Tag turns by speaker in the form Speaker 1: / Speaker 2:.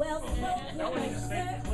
Speaker 1: well spoken, sir.